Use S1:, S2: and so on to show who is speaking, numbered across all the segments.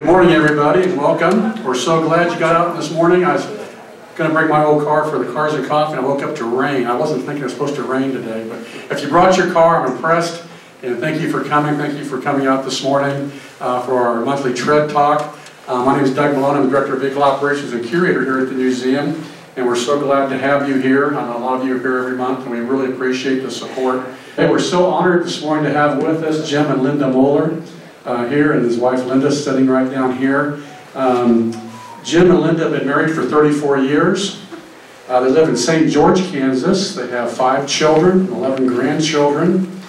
S1: Good morning, everybody, and welcome. We're so glad you got out this morning. I was going to bring my old car for the Cars and Coffee, and I woke up to rain. I wasn't thinking it was supposed to rain today, but if you brought your car, I'm impressed, and thank you for coming. Thank you for coming out this morning uh, for our monthly Tread Talk. Uh, my name is Doug Malone. I'm the Director of Vehicle Operations and Curator here at the museum, and we're so glad to have you here. I know a lot of you are here every month, and we really appreciate the support. Hey, we're so honored this morning to have with us Jim and Linda Muller uh, here, and his wife Linda sitting right down here. Um, Jim and Linda have been married for 34 years. Uh, they live in St. George, Kansas. They have five children, 11 grandchildren.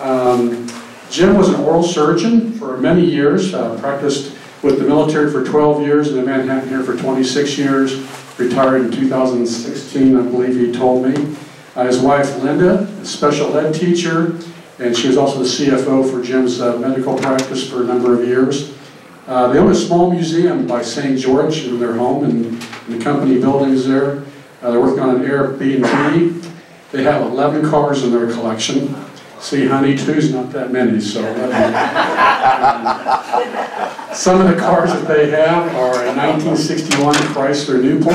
S1: Um, Jim was an oral surgeon for many years, uh, practiced with the military for 12 years and in Manhattan here for 26 years, retired in 2016, I believe he told me. Uh, his wife Linda, a special ed teacher, and she was also the CFO for Jim's uh, medical practice for a number of years. Uh, they own a small museum by St. George in their home and the company buildings there. Uh, they're working on an Airbnb. They have 11 cars in their collection. See, honey, two's not that many, so. some of the cars that they have are a 1961 Chrysler Newport,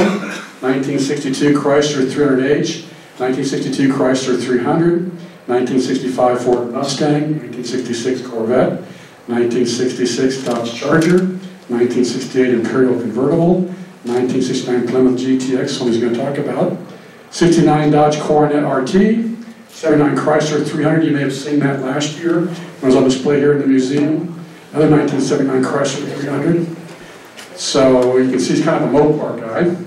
S1: 1962 Chrysler 300H, 1962 Chrysler 300, 1965 Ford Mustang, 1966 Corvette, 1966 Dodge Charger, 1968 Imperial Convertible, 1969 Plymouth GTX, he's going to talk about, 69 Dodge Coronet RT, 79 Chrysler 300, you may have seen that last year it was on display here in the museum, another 1979 Chrysler 300. So you can see he's kind of a Mopar guy,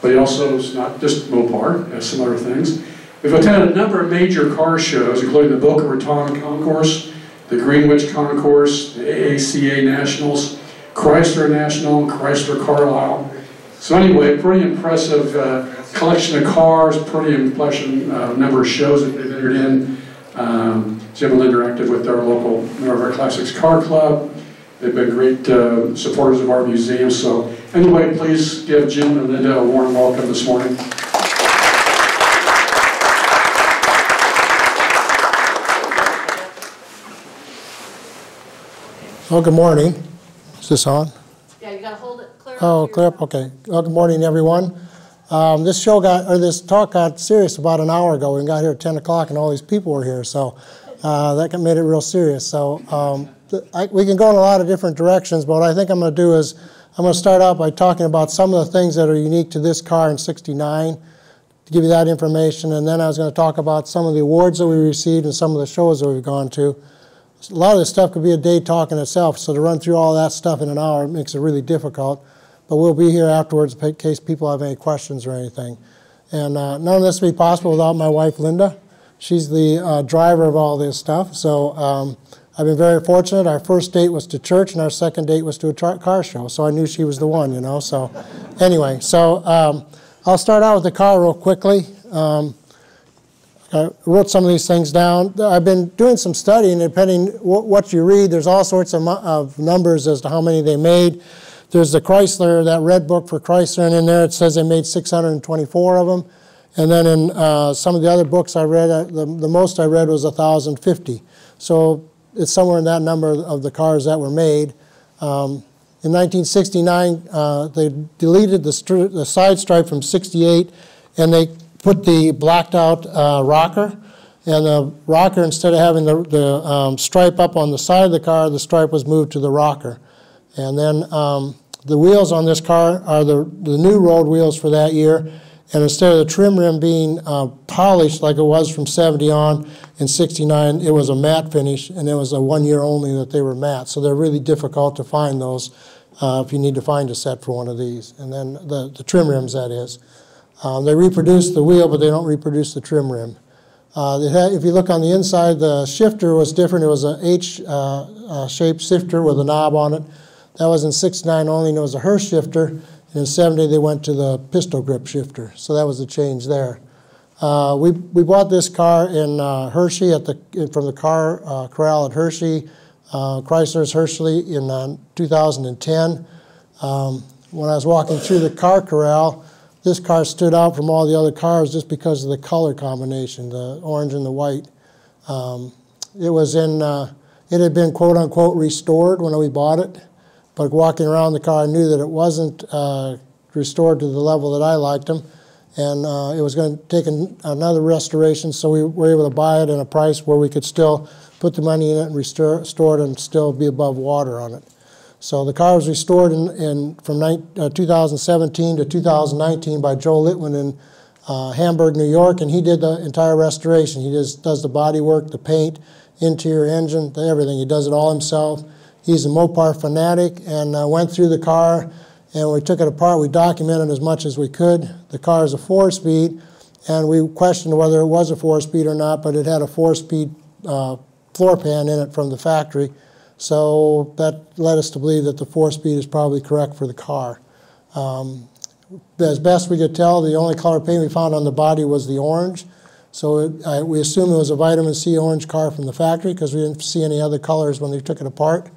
S1: but he also is not just Mopar, has some other things. We've attended a number of major car shows, including the Boca Raton Concours, the Greenwich Concours, the AACA Nationals, Chrysler National, Chrysler Carlisle. So anyway, pretty impressive uh, collection of cars, pretty impressive uh, number of shows that they've entered in. Um, Jim and Linda are active with our local Northern Classics Car Club. They've been great uh, supporters of our museum. So anyway, please give Jim and Linda a warm welcome this morning.
S2: Oh, good morning. Is this on?
S3: Yeah, you gotta hold it clear.
S2: Oh, clear up, okay. Well, good morning, everyone. Um, this show got, or this talk got serious about an hour ago. We got here at 10 o'clock and all these people were here, so uh, that made it real serious. So um, I, we can go in a lot of different directions, but what I think I'm going to do is I'm going to start out by talking about some of the things that are unique to this car in 69, to give you that information, and then I was going to talk about some of the awards that we received and some of the shows that we've gone to a lot of this stuff could be a day talk in itself, so to run through all that stuff in an hour makes it really difficult. But we'll be here afterwards in case people have any questions or anything. And uh, none of this would be possible without my wife, Linda. She's the uh, driver of all this stuff. So um, I've been very fortunate. Our first date was to church, and our second date was to a car show. So I knew she was the one, you know. So anyway, so um, I'll start out with the car real quickly. Um, I wrote some of these things down. I've been doing some studying, depending what you read, there's all sorts of, of numbers as to how many they made. There's the Chrysler, that red book for Chrysler, and in there it says they made 624 of them. And then in uh, some of the other books I read, uh, the, the most I read was 1,050. So it's somewhere in that number of the cars that were made. Um, in 1969, uh, they deleted the, the side stripe from 68, and they put the blacked out uh, rocker. And the rocker, instead of having the, the um, stripe up on the side of the car, the stripe was moved to the rocker. And then um, the wheels on this car are the, the new road wheels for that year. And instead of the trim rim being uh, polished like it was from 70 on in 69, it was a matte finish, and it was a one year only that they were matte. So they're really difficult to find those uh, if you need to find a set for one of these. And then the, the trim rims, that is. Um, they reproduce the wheel, but they don't reproduce the trim rim. Uh, had, if you look on the inside, the shifter was different. It was a H-shaped uh, uh, shifter with a knob on it. That was in 69 only, and it was a Hurst shifter. In 70, they went to the pistol grip shifter. So that was a change there. Uh, we, we bought this car in uh, Hershey at the, from the car uh, corral at Hershey, Chrysler's Hershey in 2010. Um, when I was walking through the car corral, this car stood out from all the other cars just because of the color combination, the orange and the white. Um, it was in, uh, it had been quote unquote restored when we bought it, but walking around the car, I knew that it wasn't uh, restored to the level that I liked them, and uh, it was going to take an, another restoration, so we were able to buy it at a price where we could still put the money in it and restore, restore it and still be above water on it. So the car was restored in, in from uh, 2017 to 2019 by Joe Litwin in uh, Hamburg, New York, and he did the entire restoration. He just does the body work, the paint, interior engine, everything. He does it all himself. He's a Mopar fanatic and uh, went through the car and we took it apart. We documented as much as we could. The car is a four-speed and we questioned whether it was a four-speed or not, but it had a four-speed uh, floor pan in it from the factory. So that led us to believe that the four-speed is probably correct for the car. Um, as best we could tell, the only color paint we found on the body was the orange. So it, I, we assumed it was a vitamin C orange car from the factory because we didn't see any other colors when they took it apart.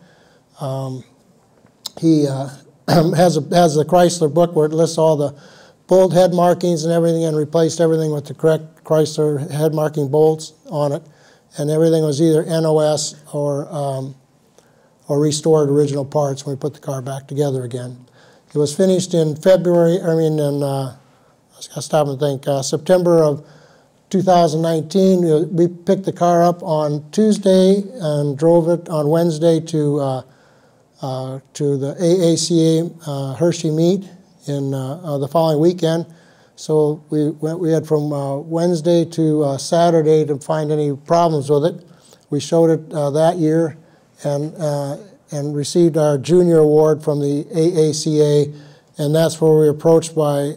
S2: Um, he uh, has, a, has a Chrysler book where it lists all the bolt head markings and everything and replaced everything with the correct Chrysler head marking bolts on it. And everything was either NOS or, um, or restored original parts when we put the car back together again. It was finished in February, I mean, in, uh, I stop and think, uh, September of 2019. We picked the car up on Tuesday and drove it on Wednesday to uh, uh, to the AACA uh, Hershey meet in uh, uh, the following weekend. So we went, we had from Wednesday to Saturday to find any problems with it. We showed it that year and and received our junior award from the AACA, and that's where we were approached by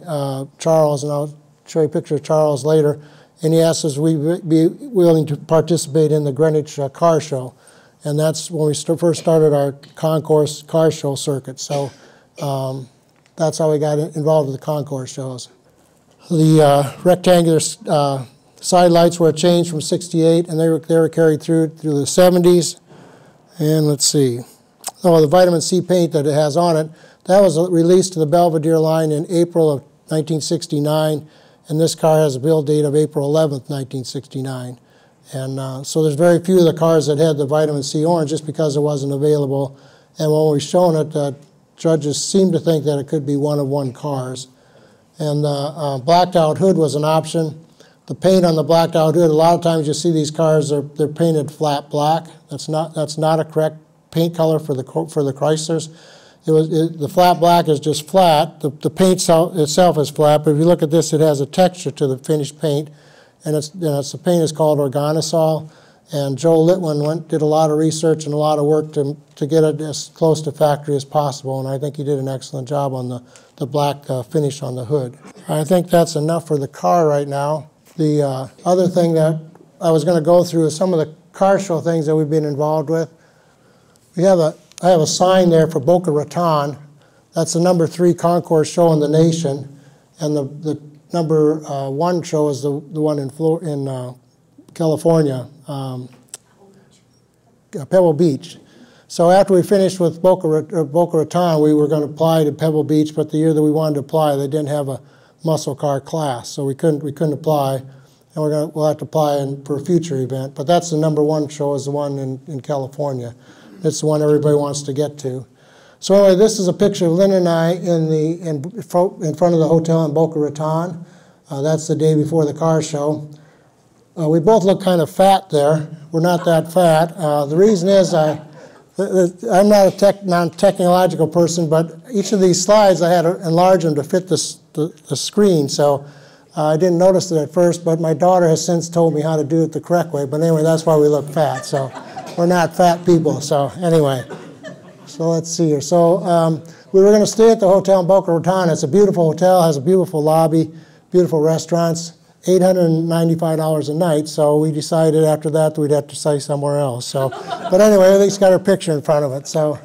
S2: Charles, and I'll show you a picture of Charles later and he asked us we'd be willing to participate in the Greenwich uh, Car Show. And that's when we st first started our concourse car show circuit. So um, that's how we got involved with the concourse shows. The uh, rectangular uh, side lights were changed from 68, and they were, they were carried through through the 70s. And let's see. Oh, the vitamin C paint that it has on it, that was released to the Belvedere line in April of 1969 and this car has a build date of April 11th, 1969. And uh, so there's very few of the cars that had the vitamin C orange just because it wasn't available. And when we've shown it, uh, judges seem to think that it could be one of one cars. And the uh, blacked out hood was an option. The paint on the blacked out hood, a lot of times you see these cars, they're, they're painted flat black. That's not, that's not a correct paint color for the, for the Chryslers. It was, it, the flat black is just flat. The, the paint itself is flat, but if you look at this, it has a texture to the finished paint. And it's, you know, it's the paint is called Organosol. And Joe Litwin went, did a lot of research and a lot of work to, to get it as close to factory as possible. And I think he did an excellent job on the, the black uh, finish on the hood. I think that's enough for the car right now. The uh, other thing that I was going to go through is some of the car show things that we've been involved with. We have a I have a sign there for Boca Raton. That's the number three concourse show in the nation. And the, the number uh, one show is the, the one in, in uh, California, um, Pebble Beach. So after we finished with Boca, Boca Raton, we were going to apply to Pebble Beach, but the year that we wanted to apply, they didn't have a muscle car class, so we couldn't we couldn't apply, and we're to, we'll have to apply in, for a future event. But that's the number one show is the one in, in California. It's the one everybody wants to get to. So anyway, this is a picture of Lynn and I in, the, in, in front of the hotel in Boca Raton. Uh, that's the day before the car show. Uh, we both look kind of fat there. We're not that fat. Uh, the reason is I, I'm not a tech, non-technological person, but each of these slides I had to enlarge them to fit this, the, the screen. So uh, I didn't notice it at first, but my daughter has since told me how to do it the correct way. But anyway, that's why we look fat. So we're not fat people. So anyway, so let's see here. So um, we were going to stay at the hotel in Boca Raton. It's a beautiful hotel, has a beautiful lobby, beautiful restaurants. $895 a night, so we decided after that, that we'd have to stay somewhere else. So, but anyway, at least got our picture in front of it. So,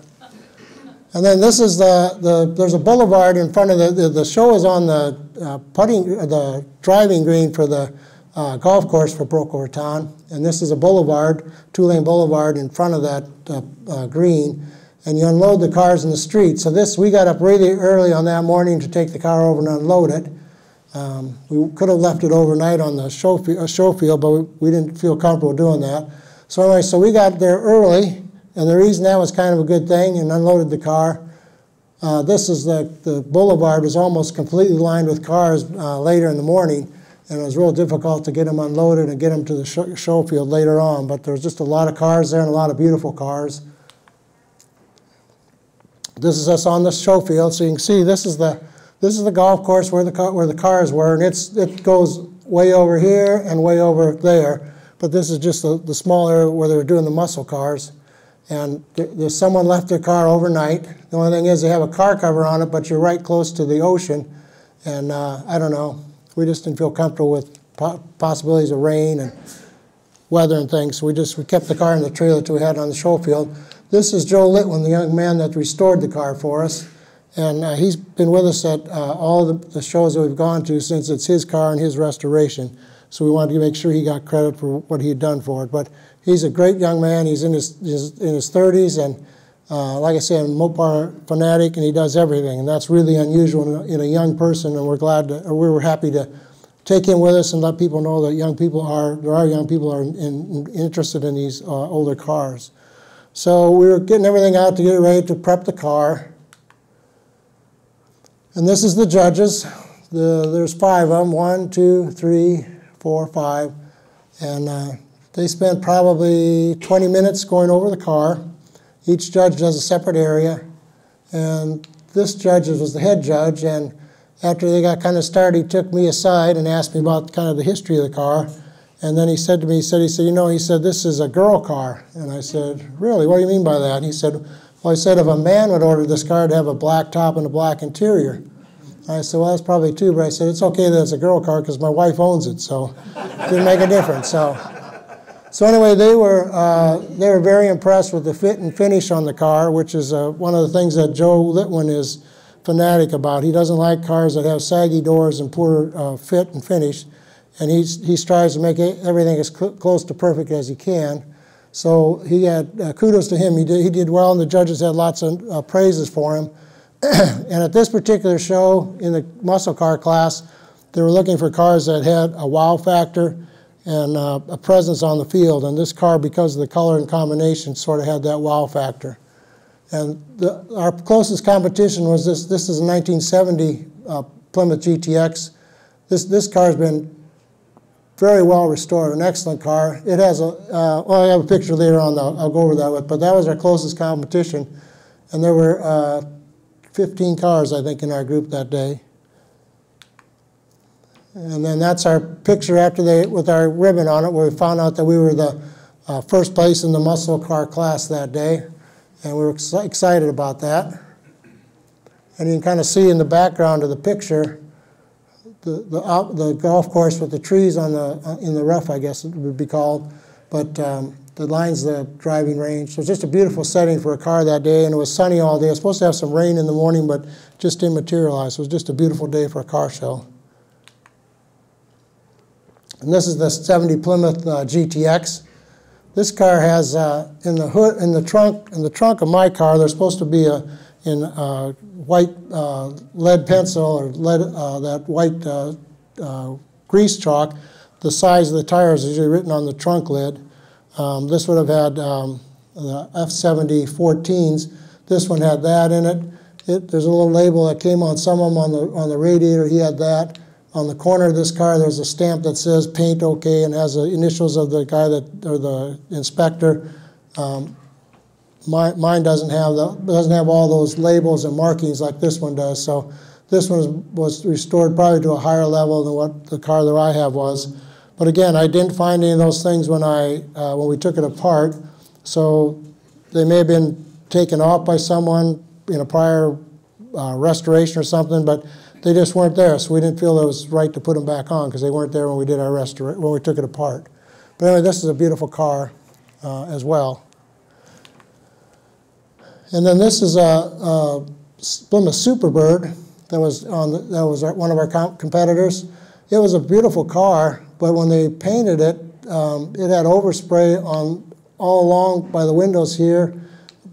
S2: and then this is the, the there's a boulevard in front of the, the, the show is on the uh, putting, the driving green for the uh, golf course for Boca Raton. And this is a boulevard, two-lane boulevard in front of that uh, uh, green. And you unload the cars in the street. So this, we got up really early on that morning to take the car over and unload it. Um, we could have left it overnight on the show, uh, show field, but we, we didn't feel comfortable doing that. So anyway, so we got there early, and the reason that was kind of a good thing and unloaded the car. Uh, This is the, the boulevard was almost completely lined with cars uh, later in the morning, and it was real difficult to get them unloaded and get them to the show field later on. But there was just a lot of cars there and a lot of beautiful cars. This is us on the show field, so you can see this is the, this is the golf course where the, car- where the cars were, and it's, it goes way over here and way over there. But this is just the, the small area where they were doing the muscle cars. And there- there's someone left their car overnight. The only thing is they have a car cover on it, but you're right close to the ocean. And uh, I don't know, we just didn't feel comfortable with po- possibilities of rain and weather and things. So we just, we kept the car in the trailer till we had on the show field. This is Joe Litwin, the young man that restored the car for us. And uh, he's been with us at uh, all the, the shows that we've gone to since it's his car and his restoration. So we wanted to make sure he got credit for what he had done for it. But he's a great young man. He's in his, his in his 30s, and uh, like I said, a Mopar fanatic, and he does everything. And that's really unusual in a, in a young person. And we're glad, to, or we were happy to take him with us and let people know that young people are there are young people are in, in, interested in these uh, older cars. So we were getting everything out to get ready to prep the car. And this is the judges. The, there's five of them one, two, three, four, five. And uh, they spent probably 20 minutes going over the car. Each judge does a separate area. And this judge was the head judge. And after they got kind of started, he took me aside and asked me about kind of the history of the car. And then he said to me, he said, he said, you know, he said, this is a girl car. And I said, really, what do you mean by that? And he said, well, I said, if a man would order this car to have a black top and a black interior. I said, well, that's probably two, but I said, it's okay that it's a girl car because my wife owns it, so it didn't make a difference. So, so anyway, they were, uh, they were very impressed with the fit and finish on the car, which is uh, one of the things that Joe Litwin is fanatic about. He doesn't like cars that have saggy doors and poor uh, fit and finish, and he's, he strives to make everything as cl- close to perfect as he can. So he had uh, kudos to him. He did, he did well, and the judges had lots of uh, praises for him. and at this particular show in the muscle car class, they were looking for cars that had a wow factor and uh, a presence on the field. And this car, because of the color and combination, sort of had that wow factor. And the, our closest competition was this. This is a 1970 uh, Plymouth GTX. This this car's been very well restored, an excellent car. It has a uh, well, I have a picture later on. I'll, I'll go over that with, but that was our closest competition, and there were uh, 15 cars I think in our group that day. And then that's our picture after they with our ribbon on it, where we found out that we were the uh, first place in the muscle car class that day and we were ex excited about that. And you can kind of see in the background of the picture the, the, out, the golf course with the trees on the, uh, in the rough, I guess it would be called, but um, the line's the driving range. So it's just a beautiful setting for a car that day, and it was sunny all day. It was supposed to have some rain in the morning, but just didn't materialize. It was just a beautiful day for a car show. And this is the 70 Plymouth uh, GTX. This car has uh, in the hood, in the trunk, in the trunk of my car. There's supposed to be a in uh, white uh, lead pencil or lead uh, that white uh, grease chalk. The size of the tires is usually written on the trunk lid. Um, this would have had um, the F70 14s. This one had that in it. it. There's a little label that came on some of them on the on the radiator. He had that. On the corner of this car, there's a stamp that says paint okay and has the initials of the guy that, or the inspector. Um, my, mine doesn't have the, doesn't have all those labels and markings like this one does. So this one was restored probably to a higher level than what the car that I have was. But again, I didn't find any of those things when I uh, when we took it apart. So they may have been taken off by someone in a prior uh, restoration or something, but they just weren't there, so we didn't feel it was right to put them back on because they weren't there when we did our restora- when we took it apart. But anyway, this is a beautiful car uh, as well. And then this is a, a Plymouth Superbird that was on the, that was our, one of our com- competitors. It was a beautiful car, but when they painted it, um, it had overspray on all along by the windows here,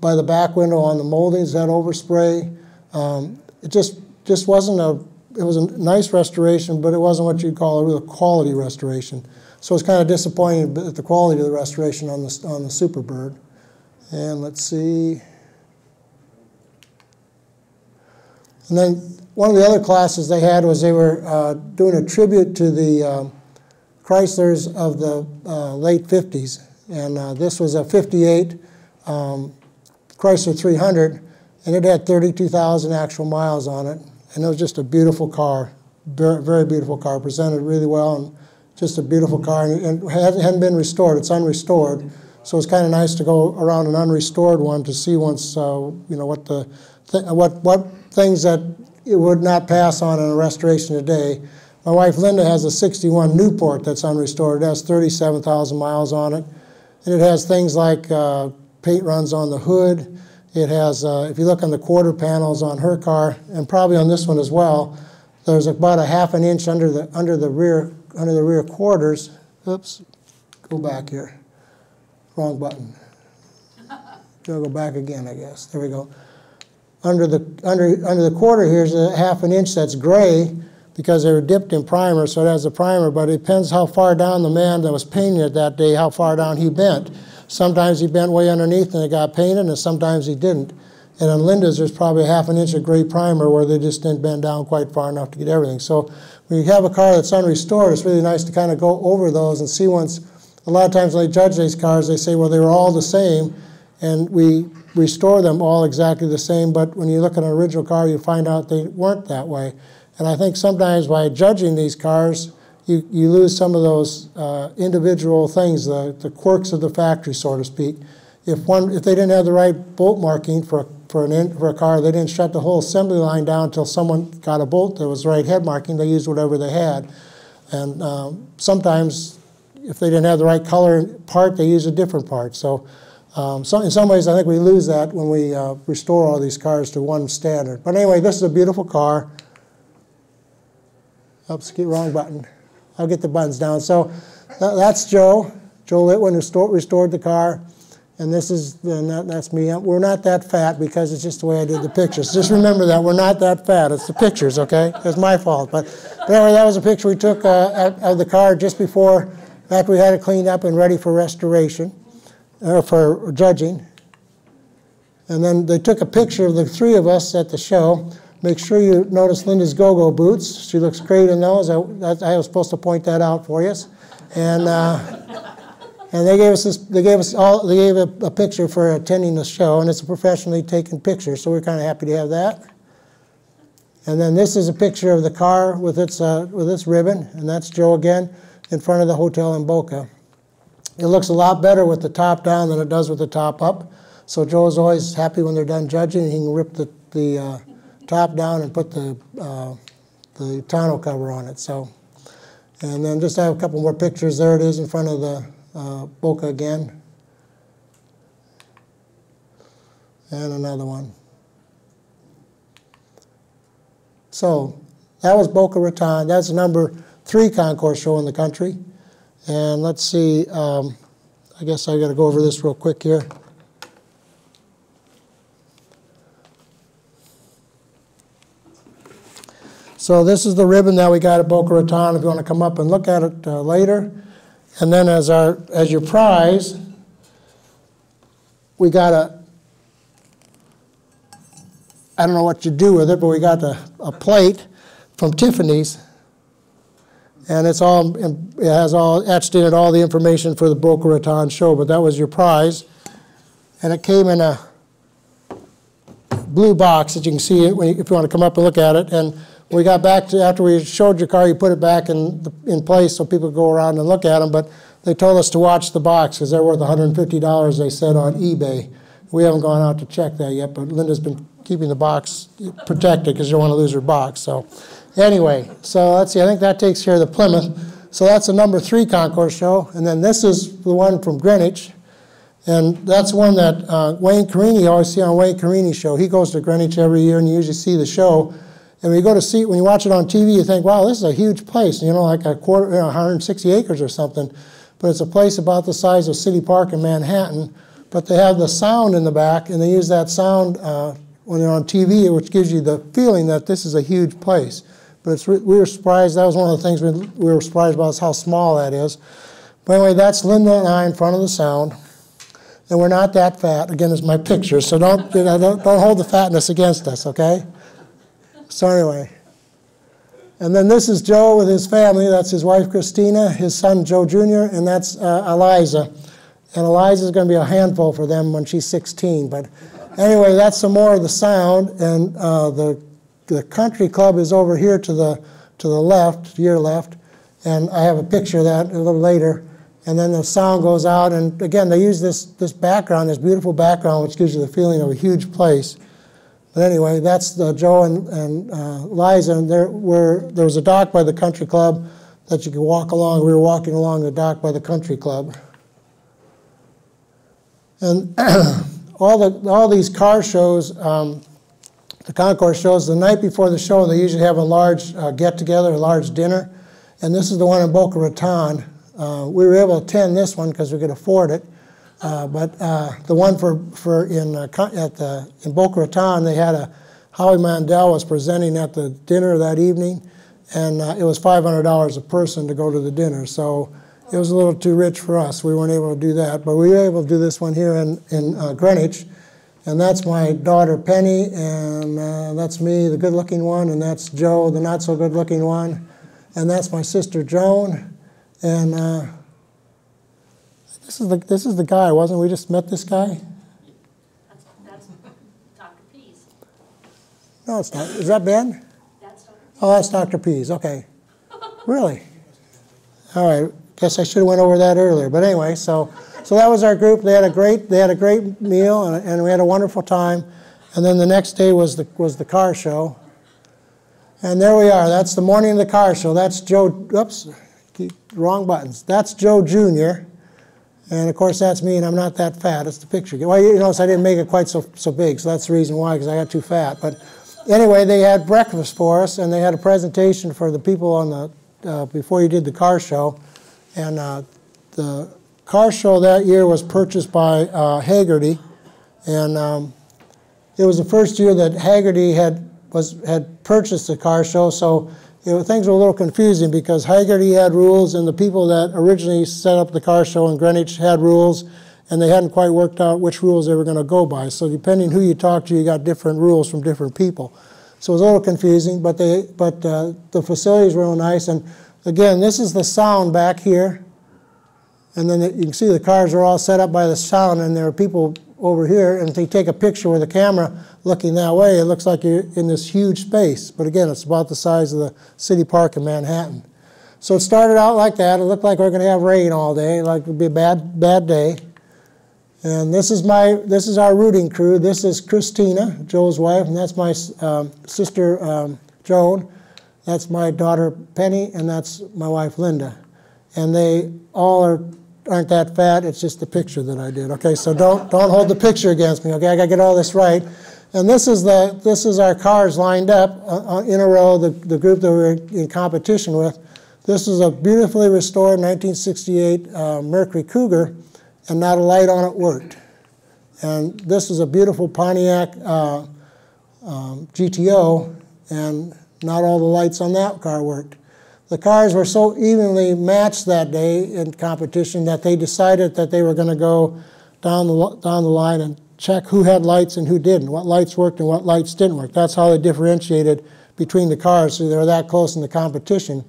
S2: by the back window on the moldings had overspray. Um, it just just wasn't a, it was a nice restoration, but it wasn't what you'd call a real quality restoration. So I was kind of disappointing at the quality of the restoration on the, on the Superbird. And let's see. And then one of the other classes they had was they were uh, doing a tribute to the um, Chryslers of the uh, late 50s. And uh, this was a 58 um, Chrysler 300, and it had 32,000 actual miles on it. And it was just a beautiful car, very, very beautiful car, presented really well, and just a beautiful car. And it hadn't been restored, it's unrestored. So it's kind of nice to go around an unrestored one to see once, uh, you know, what the th what what things that it would not pass on in a restoration today. My wife Linda has a 61 Newport that's unrestored. It has 37,000 miles on it. And it has things like uh, paint runs on the hood. It has, uh, if you look on the quarter panels on her car, and probably on this one as well, there's about a half an inch under the under the rear under the rear quarters. Oops, go back here. Wrong button. Go back again, I guess. There we go under the, under, under the quarter here is a half an inch that's gray because they were dipped in primer, so it has a primer, but it depends how far down the man that was painting it that day, how far down he bent. Sometimes he bent way underneath and it got painted, and sometimes he didn't. And on Linda's, there's probably a half an inch of gray primer where they just didn't bend down quite far enough to get everything. So when you have a car that's unrestored, it's really nice to kind of go over those and see once, a lot of times when they judge these cars, they say, well, they were all the same, and we restore them all exactly the same, but when you look at an original car, you find out they weren't that way. And I think sometimes by judging these cars, you, you lose some of those uh, individual things, the, the quirks of the factory, so to speak. If, one, if they didn't have the right bolt marking for, for, an in, for a car, they didn't shut the whole assembly line down until someone got a bolt that was the right head marking, they used whatever they had. And um, sometimes, if they didn't have the right color part, they used a different part. So um, so in some ways, I think we lose that when we uh, restore all these cars to one standard. But anyway, this is a beautiful car. Oops, get wrong button. I'll get the buttons down. So that's Joe, Joe Litwin, who restored the car. And this is, that, that's me. We're not that fat because it's just the way I did the pictures. Just remember that, we're not that fat. It's the pictures, okay? It's my fault. But, but anyway, that was a picture we took uh, of the car just before, after we had it cleaned up and ready for restoration or for judging. And then they took a picture of the three of us at the show. Make sure you notice Linda's go-go boots. She looks great in those. I, I, was supposed to point that out for you. And uh, and they gave us this, they gave us all they gave a, a, picture for attending the show, and it's a professionally taken picture. So we're kind of happy to have that. And then this is a picture of the car with its uh, with its ribbon, and that's Joe again in front of the hotel in Boca. It looks a lot better with the top down than it does with the top up. So Joe's always happy when they're done judging. He can rip the, the uh, top down and put the, uh, the tonneau cover on it. So, and then just have a couple more pictures. There it is in front of the uh, Boca again. And another one. So that was Boca Raton. That's number three concourse show in the country. And let's see, um, I guess I got to go over this real quick here. So this is the ribbon that we got at Boca Raton. If you want to come up and look at it uh, later, and then as our as your prize, we got a. I don't know what you do with it, but we got a, a plate from Tiffany's and it's all it has all etched in it all the information for the Boca Raton show. But that was your prize, and it came in a blue box that you can see it if you want to come up and look at it. And we got back to after we showed your car, you put it back in in place so people go around and look at them. But they told us to watch the box because they're worth $150. They said on eBay. We haven't gone out to check that yet, but Linda's been keeping the box protected because you don't want to lose her box. So. Anyway, so let's see, I think that takes care of the Plymouth. So that's the number three concourse show. And then this is the one from Greenwich. And that's one that uh, Wayne Carini, you always see on Wayne Carini's show. He goes to Greenwich every year and you usually see the show. And when you go to see, when you watch it on TV, you think, wow, this is a huge place, you know, like a quarter, you know, 160 acres or something. But it's a place about the size of City Park in Manhattan. But they have the sound in the back, and they use that sound uh, when they're on TV, which gives you the feeling that this is a huge place. But we were surprised. That was one of the things we, we were surprised about is how small that is. But anyway, that's Linda and I in front of the sound. And we're not that fat. Again, it's my picture, so don't, you know, don't, don't hold the fatness against us, okay? So anyway, and then this is Joe with his family. That's his wife Christina, his son Joe Jr., and that's uh, Eliza. And Eliza's going to be a handful for them when she's 16. But anyway, that's some more of the sound. And uh, the the country club is over here to the to the left, to your left. And I have a picture of that a little later. And then the sound goes out, and again, they use this this background, this beautiful background, which gives you the feeling of a huge place. But anyway, that's the Joe and, and uh, Liza. And there, were, there was a dock by the country club that you could walk along. We were walking along the dock by the country club. And all, the, all these car shows, um, the concourse shows, the night before the show, they usually have a large uh, get together, a large dinner. And this is the one in Boca Raton. Uh, we were able to attend this one because we could afford it. Uh, but uh, the one for, for in, uh, at the, in Boca Raton, they had a, Howie Mandel was presenting at the dinner that evening, and uh, it was $500 a person to go to the dinner. So it was a little too rich for us. We weren't able to do that, but we were able to do this one here in, in uh, Greenwich. And that's my daughter Penny, and uh, that's me, the good looking one, and that's Joe, the not so good looking one. And that's my sister Joan. And this, is the, this is the guy, wasn't we just met this guy?
S3: That's, that's Dr. Pease.
S2: No, it's not. Is that Ben?
S3: That's Dr.
S2: Oh, that's Dr. Pease. Okay. Really? All right. Guess I should have went over that earlier. But anyway, so so that was our group. They had a great they had a great meal and, and we had a wonderful time. And then the next day was the was the car show. And there we are. That's the morning of the car show. That's Joe. Oops, wrong buttons. That's Joe Jr. And of course, that's me, and I'm not that fat. It's the picture. Well, you notice I didn't make it quite so, so big, so that's the reason why, because I got too fat. But anyway, they had breakfast for us, and they had a presentation for the people on the, uh, before you did the car show. And uh, the car show that year was purchased by uh, Hagerty, and um, it was the first year that Hagerty had, was, had purchased the car show, so know, things were a little confusing because Hagerty had rules and the people that originally set up the car show in Greenwich had rules and they hadn't quite worked out which rules they were going to go by. So depending who you talked to, you got different rules from different people. So it was a little confusing, but, they, but uh, the facilities were nice. And again, this is the sound back here. And then you can see the cars are all set up by the sound and there are people over here, and if you take a picture with a camera looking that way, it looks like you're in this huge space. But again, it's about the size of the city park in Manhattan. So it started out like that. It looked like we are going to have rain all day, like it would be a bad, bad day. And this is my, this is our rooting crew. This is Christina, Joe's wife, and that's my um, sister um, Joan. That's my daughter Penny, and that's my wife Linda. And they all are aren't that fat. It's just the picture that I did. Okay, so don't don't hold the picture against me. Okay, I got to get all this right. And this is the this is our cars lined up uh, uh, in a row. The the group that we're in competition with. This is a beautifully restored 1968 uh, Mercury Cougar, and not a light on it worked. And this is a beautiful Pontiac uh, um, GTO, and not all the lights on that car worked. The cars were so evenly matched that day in competition that they decided that they were going to go down the, down the line and check who had lights and who didn't, what lights worked and what lights didn't work. That's how they differentiated between the cars, so they were that close in the competition.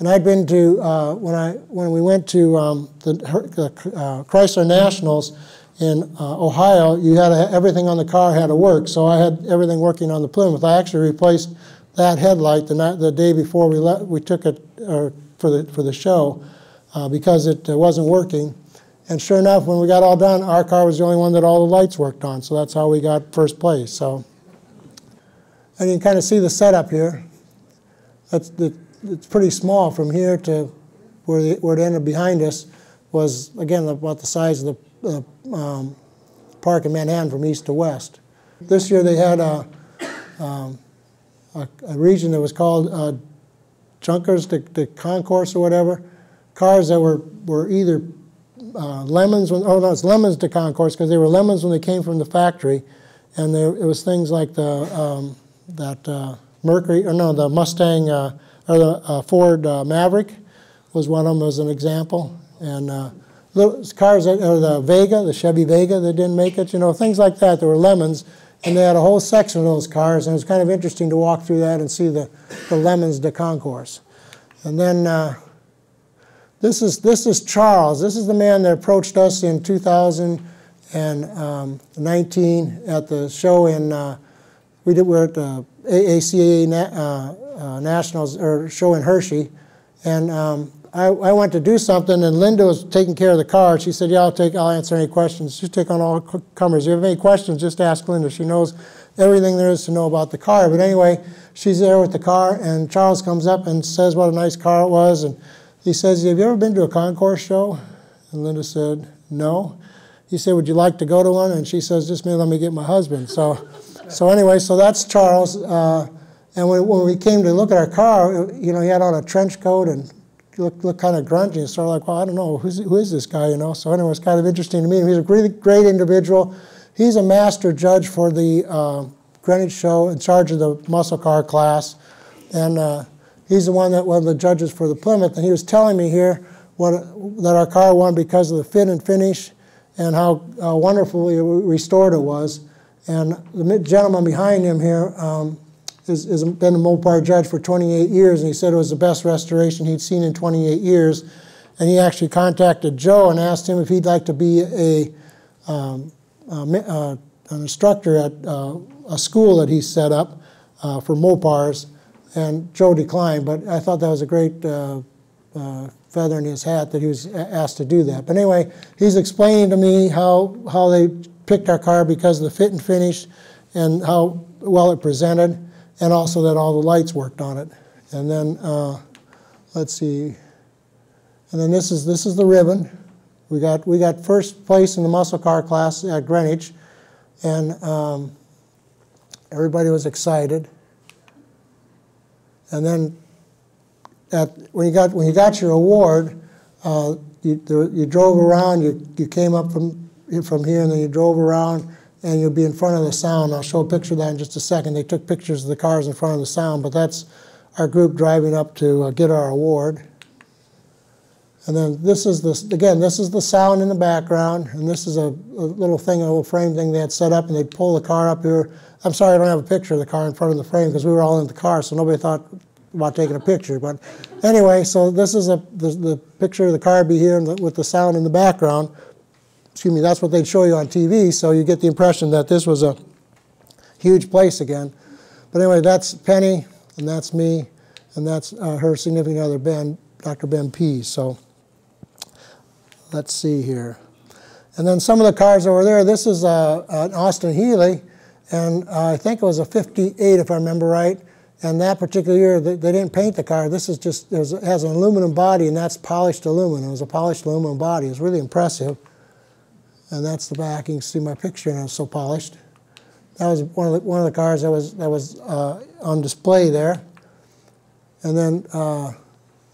S2: And I'd been to, uh, when, I, when we went to um, the, uh, Chrysler Nationals in uh, Ohio, you had a, everything on the car had to work. So I had everything working on the Plymouth. I actually replaced that headlight the, night, the day before we, let, we took it uh, for, the, for the show uh, because it uh, wasn't working. And sure enough, when we got all done, our car was the only one that all the lights worked on. So that's how we got first place. So, and you can kind of see the setup here. That's the, it's pretty small from here to where, the, where it ended behind us was, again, about the size of the uh, um, park in Manhattan from east to west. This year they had a, um, a, a region that was called uh, Junkers to, Concourse or whatever. Cars that were, were either uh, lemons, when, oh no, it's lemons to Concourse because they were lemons when they came from the factory. And there, it was things like the, um, that uh, Mercury, or no, the Mustang, uh, or the uh, Ford uh, Maverick was one of them as an example. And little cars, that, or the Vega, the Chevy Vega that didn't make it, you know, things like that. There were lemons and they had a whole section of those cars, and it was kind of interesting to walk through that and see the, the Lemons de Concourse. And then uh, this is this is Charles. This is the man that approached us in 2019 at the show in uh, we did we're at the AACA uh, uh, Nationals or show in Hershey, and um, I, I went to do something, and Linda was taking care of the car. She said, "Yeah, I'll take I'll answer any questions. Just take on all comers. If you have any questions, just ask Linda. She knows everything there is to know about the car." But anyway, she's there with the car, and Charles comes up and says what a nice car it was, and he says, Have you ever been to a concourse show? And Linda said, No. He said, Would you like to go to one? And she says, Just me, let me get my husband. So, so anyway, so that's Charles. Uh, and when, when we came to look at our car, you know, he had on a trench coat and looked, looked kind of grungy. And sort of like, well, I don't know, who's, who is this guy, you know? So anyway, it's kind of interesting to meet him. He's a really great individual. He's a master judge for the uh, Greenwich show in charge of the muscle car class. And uh, he's the one that one of the judges for the Plymouth, and he was telling me here what that our car won because of the fit and finish, and how uh, wonderfully restored it was. And the gentleman behind him here um, is, is been a Mopar judge for 28 years, and he said it was the best restoration he'd seen in 28 years. And he actually contacted Joe and asked him if he'd like to be a um, uh, an instructor at uh, a school that he set up uh, for Mopars and Joe declined, but I thought that was a great uh, uh, feather in his hat that he was asked to do that. But anyway, he's explaining to me how, how they picked our car because of the fit and finish and how well it presented, and also that all the lights worked on it. And then, uh, let's see, and then this is, this is the ribbon. We got, we got first place in the muscle car class at Greenwich, and um, everybody was excited. And then at, when, you got, when you got your award, uh, you, you drove around, you, you came up from, from here, and then you drove around, and you'll be in front of the sound. I'll show a picture of that in just a second. They took pictures of the cars in front of the sound, but that's our group driving up to uh, get our award. And then this is the, again, this is the sound in the background, and this is a, a, little thing, a little frame thing they had set up, and they'd pull the car up here. I'm sorry I don't have a picture of the car in front of the frame because we were all in the car, so nobody thought about taking a picture. But anyway, so this is a, the, the picture of the car be here the, with the sound in the background. Excuse me, that's what they'd show you on TV, so you get the impression that this was a huge place again. But anyway, that's Penny, and that's me, and that's uh, her significant other, Ben, Dr. Ben Pease. So let's see here. And then some of the cars over there, this is uh, an Austin Healey, and uh, I think it was a 58 if I remember right. And that particular year, they, they didn't paint the car. This is just, it has an aluminum body, and that's polished aluminum. It was a polished aluminum body. It was really impressive. And that's the back. You can see my picture, and it's so polished. That was one of the, one of the cars that was, that was uh, on display there. And then uh,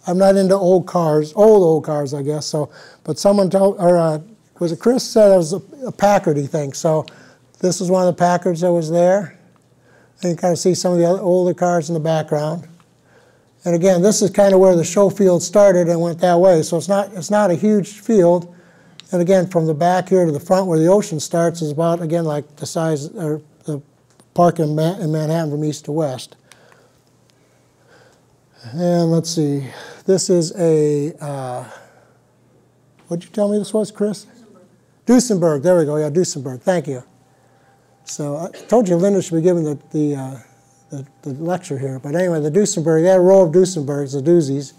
S2: I'm not into old cars, old, old cars, I guess. So, but someone told, or uh, was it Chris said it was a, a Packard, he thinks. So this is one of the Packards that was there. And you kind of see some of the other, older cars in the background. And again, this is kind of where the show field started and went that way. So it's not, it's not a huge field. And again, from the back here to the front where the ocean starts is about, again, like the size, or the park in, in Manhattan from east to west. And let's see, this is a, uh, what'd you tell me this was, Chris? Duesenberg. There we go. Yeah, Duesenberg. Thank you. So I told you Linda should be giving the, the, uh, the, the, lecture here. But anyway, the Duesenberg, they had a row of Duesenbergs, the doozies,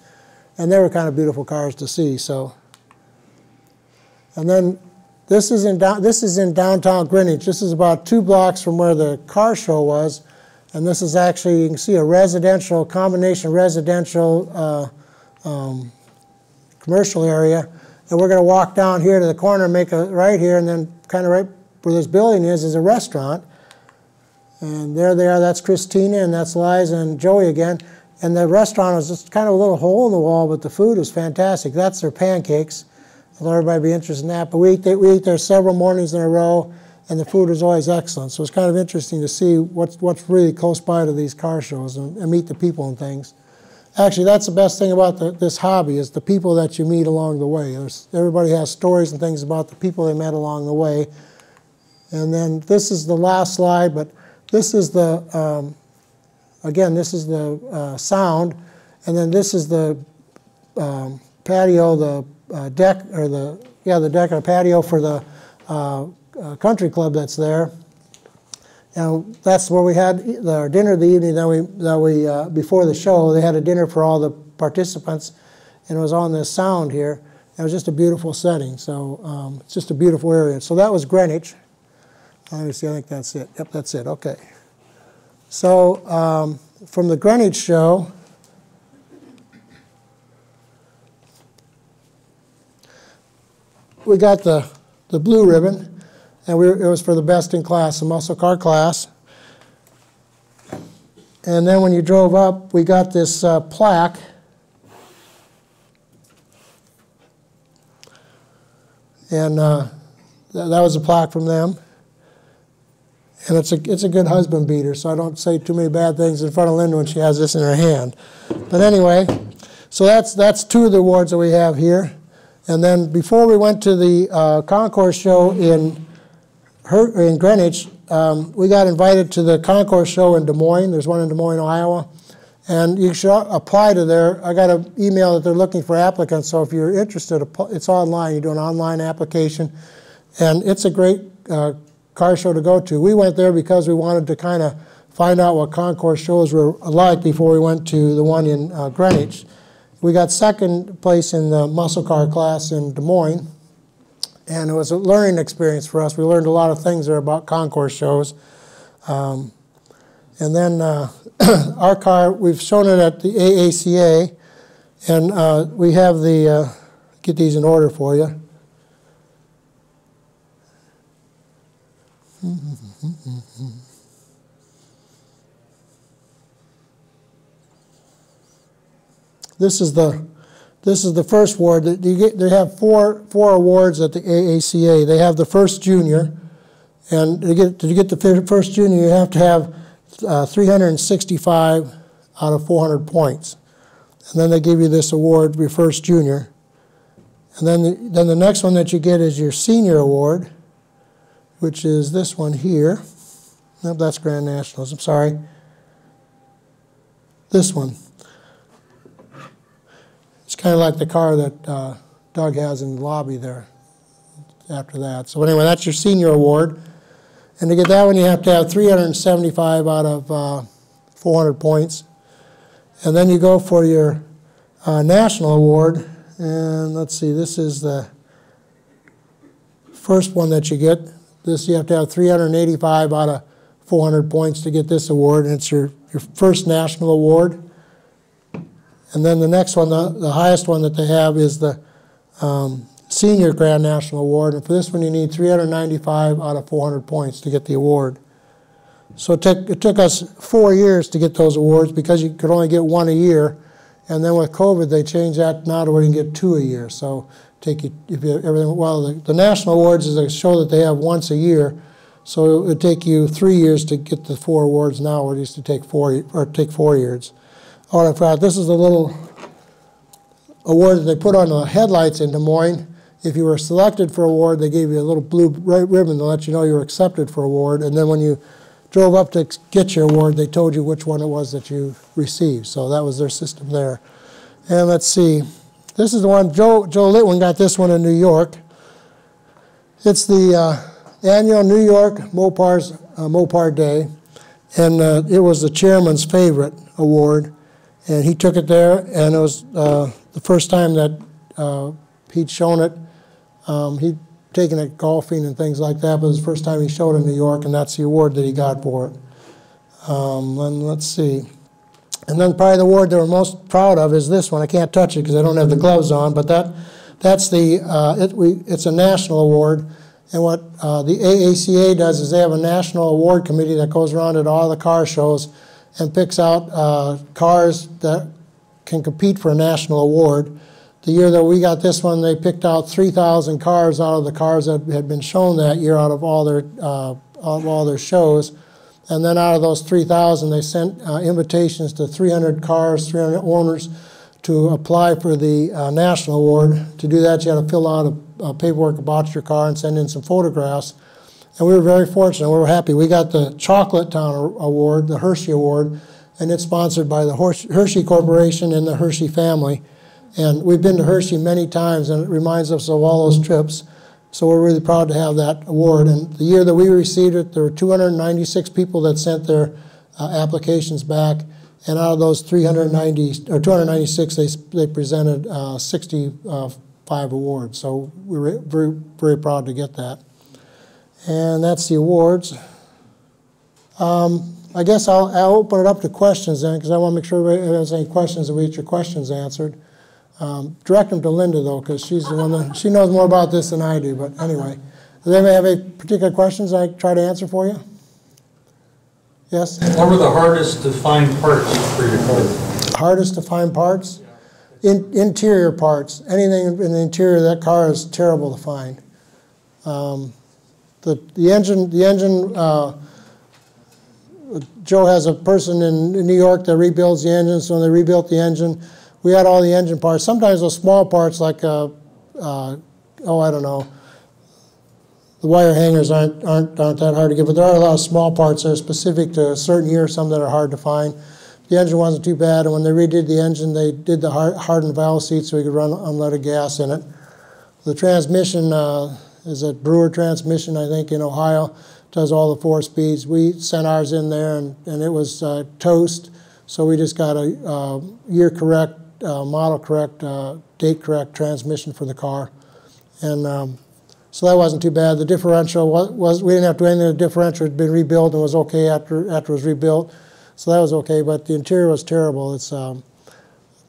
S2: and they were kind of beautiful cars to see. So, and then this is in this is in downtown Greenwich. This is about two blocks from where the car show was, and this is actually you can see a residential combination residential uh, um, commercial area. And we're going to walk down here to the corner, make a right here, and then kind of right where this building is, is a restaurant. And there they are, that's Christina, and that's Liza and Joey again. And the restaurant was just kind of a little hole in the wall, but the food was fantastic. That's their pancakes. I'll let everybody be interested in that. But we there, we eat there several mornings in a row, and the food was always excellent. So it's kind of interesting to see what's, what's really close by to these car shows and, and meet the people and things. Actually, that's the best thing about the, this hobby is the people that you meet along the way. There's, everybody has stories and things about the people they met along the way And then this is the last slide, but this is the, um, again, this is the uh, sound, and then this is the um, patio, the uh, deck, or the, yeah, the deck or patio for the uh, uh, country club that's there. And that's where we had the- our dinner the evening that we, that we, uh, before the show, they had a dinner for all the participants, and it was on this sound here. It was just a beautiful setting, so um, it's just a beautiful area. So that was Greenwich. Let me see, I think that's it. Yep, that's it, okay. So um, from the Greenwich show, we got the, the blue ribbon, and we, it was for the best in class, the muscle car class. And then when you drove up, we got this uh, plaque. And uh, th- that was a plaque from them. And it's a, it's a good husband beater, so I don't say too many bad things in front of Linda when she has this in her hand. But anyway, so that's, that's two of the awards that we have here. And then before we went to the uh, concourse show in, her, in Greenwich, um, we got invited to the concourse show in Des Moines. There's one in Des Moines, Iowa. And you should apply to there. I got an email that they're looking for applicants, so if you're interested, it's online. You do an online application, and it's a great uh, car show to go to. We went there because we wanted to kind of find out what concourse shows were like before we went to the one in uh, Greenwich. We got second place in the muscle car class in Des Moines, and it was a learning experience for us. We learned a lot of things there about concourse shows. Um, and then uh, our car, we've shown it at the AACA, and uh, we have the, uh, get these in order for you. This is the, this is the first award. they have four, four awards at the AACA. They have the first junior, and to get, to get the first junior, you have to have uh, 365 out of 400 points. And then they give you this award, your first junior. And then the, then the next one that you get is your senior award, which is this one here. Nope, that's Grand Nationals, I'm sorry. This one. It's kind of like the car that uh, Doug has in the lobby there after that. So anyway, that's your senior award. And to get that one, you have to have 375 out of uh, 400 points. And then you go for your uh, national award. And let's see, this is the first one that you get. This, you have to have 385 out of 400 points to get this award. And it's your, your first national award. And then the next one, the, the highest one that they have is the um, Senior Grand National Award. And for this one, you need 395 out of 400 points to get the award. So it took, it took us four years to get those awards because you could only get one a year. And then with COVID, they changed that now to where you can get two a year. So take you, if you, everything, well, the, the national awards is a show that they have once a year. So it would take you three years to get the four awards now, where it used to take four, or take four years. Fact, this is the little award that they put on the headlights in Des Moines. If you were selected for award, they gave you a little blue ribbon to let you know you were accepted for award. And then when you drove up to get your award, they told you which one it was that you received. So that was their system there. And let's see, this is the one, Joe, Joe Litwin got this one in New York. It's the uh, annual New York Mopar's, uh, Mopar Day. And uh, it was the chairman's favorite award. And he took it there, and it was uh, the first time that uh, he'd shown it. Um, He'd taken it golfing and things like that, but it was the first time he showed it in New York, and that's the award that he got for it. Um, And let's see. And then probably the award they were most proud of is this one. I can't touch it because I don't have the gloves on, but that, that's the, uh, it, we, it's a national award. And what uh, the AACA does is they have a national award committee that goes around at all the car shows and picks out uh, cars that can compete for a national award. The year that we got this one, they picked out 3,000 cars out of the cars that had been shown that year out of all their, uh, out of all their shows. And then out of those 3,000, they sent uh, invitations to 300 cars, 300 owners to apply for the uh, national award. To do that, you had to fill out a, a paperwork about your car and send in some photographs. And we were very fortunate, we were happy. We got the Chocolate Town Award, the Hershey Award, and it's sponsored by the Hershey Corporation and the Hershey family. And we've been to Hershey many times, and it reminds us of all those trips. So we're really proud to have that award. And the year that we received it, there were 296 people that sent their uh, applications back. And out of those 390, or 296, they, they presented uh, 65 awards. So we were very, very proud to get that. And that's the awards. Um, I guess I'll, I'll open it up to questions then, because I want to make sure everybody has any questions, that we get your questions answered. Um, direct them to Linda though, because she's the one that, she knows more about this than I do, but anyway. Does anybody have any particular questions I try to answer for you? Yes?
S4: What were the hardest to find parts for your car?
S2: Hardest to find parts? In, interior parts. Anything in the interior of that car is terrible to find. Um, the, the engine, the engine, uh, Joe has a person in, in New York that rebuilds the engine, so when they rebuilt the engine, we had all the engine parts. Sometimes those small parts like, uh, uh, oh, I don't know, the wire hangers aren't, aren't, aren't that hard to get, but there are a lot of small parts that are specific to a certain year, some that are hard to find. The engine wasn't too bad, and when they redid the engine, they did the hard, hardened valve seat so we could run unleaded gas in it. The transmission uh, is a Brewer transmission, I think, in Ohio, does all the four speeds. We sent ours in there, and, and it was uh, toast, so we just got a uh, year correct, uh, model correct, uh, date correct transmission for the car. And um, so that wasn't too bad. The differential was, was we didn't have to do anything. The differential had been rebuilt and was okay after after it was rebuilt, so that was okay. But the interior was terrible. It's um,